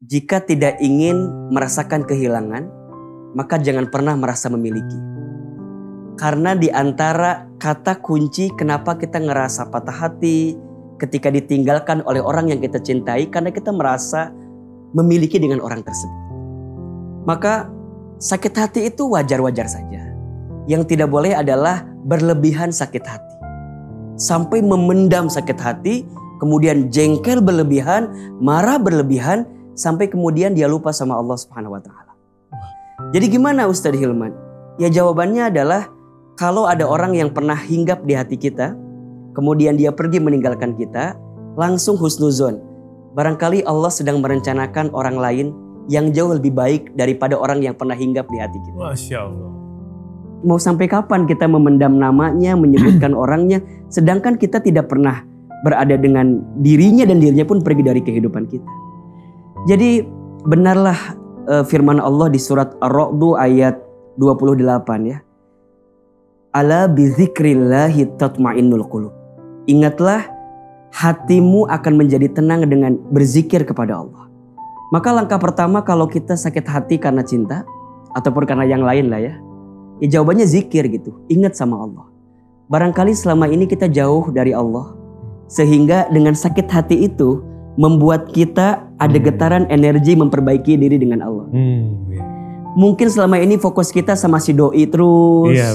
Jika tidak ingin merasakan kehilangan, maka jangan pernah merasa memiliki. Karena di antara kata kunci kenapa kita ngerasa patah hati ketika ditinggalkan oleh orang yang kita cintai karena kita merasa memiliki dengan orang tersebut. Maka sakit hati itu wajar-wajar saja. Yang tidak boleh adalah berlebihan sakit hati. Sampai memendam sakit hati, kemudian jengkel berlebihan, marah berlebihan, sampai kemudian dia lupa sama Allah Subhanahu wa taala. Jadi gimana Ustadz Hilman? Ya jawabannya adalah kalau ada orang yang pernah hinggap di hati kita, kemudian dia pergi meninggalkan kita, langsung husnuzon. Barangkali Allah sedang merencanakan orang lain yang jauh lebih baik daripada orang yang pernah hinggap di hati kita. Masya Allah. Mau sampai kapan kita memendam namanya, menyebutkan orangnya, sedangkan kita tidak pernah berada dengan dirinya dan dirinya pun pergi dari kehidupan kita. Jadi benarlah uh, firman Allah di surat Ar-Ra'd ayat 28 ya. Ala bizikrillahi tatmainnul qulub. Ingatlah hatimu akan menjadi tenang dengan berzikir kepada Allah. Maka langkah pertama kalau kita sakit hati karena cinta ataupun karena yang lain lah ya. Ya jawabannya zikir gitu. Ingat sama Allah. Barangkali selama ini kita jauh dari Allah. Sehingga dengan sakit hati itu membuat kita ada Hmm. getaran energi memperbaiki diri dengan Allah. Hmm, iya. Mungkin selama ini fokus kita sama si doi terus, Iya.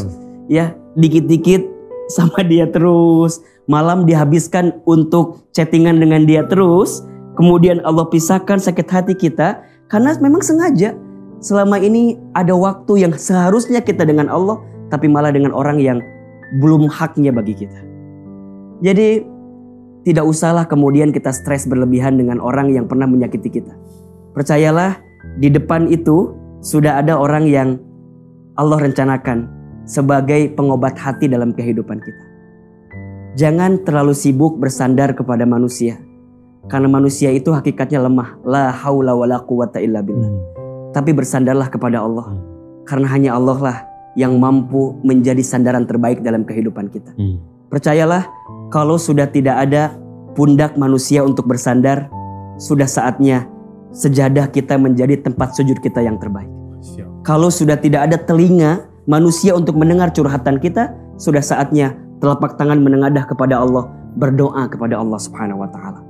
ya dikit-dikit sama dia terus, malam dihabiskan untuk chattingan dengan dia terus, kemudian Allah pisahkan sakit hati kita karena memang sengaja selama ini ada waktu yang seharusnya kita dengan Allah, tapi malah dengan orang yang belum haknya bagi kita. Jadi tidak usahlah kemudian kita stres berlebihan dengan orang yang pernah menyakiti kita. Percayalah di depan itu sudah ada orang yang Allah rencanakan sebagai pengobat hati dalam kehidupan kita. Jangan terlalu sibuk bersandar kepada manusia. Karena manusia itu hakikatnya lemah. La haula wa la quwata illa billah. Hmm. Tapi bersandarlah kepada Allah. Hmm. Karena hanya Allah lah yang mampu menjadi sandaran terbaik dalam kehidupan kita. Hmm. Percayalah, kalau sudah tidak ada pundak manusia untuk bersandar, sudah saatnya sejadah kita menjadi tempat sujud kita yang terbaik. Kalau sudah tidak ada telinga manusia untuk mendengar curhatan kita, sudah saatnya telapak tangan menengadah kepada Allah, berdoa kepada Allah Subhanahu wa taala.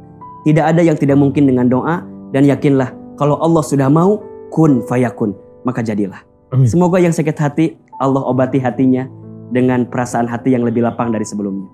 Tidak ada yang tidak mungkin dengan doa dan yakinlah kalau Allah sudah mau kun fayakun, maka jadilah. Amin. Semoga yang sakit hati Allah obati hatinya dengan perasaan hati yang lebih lapang dari sebelumnya.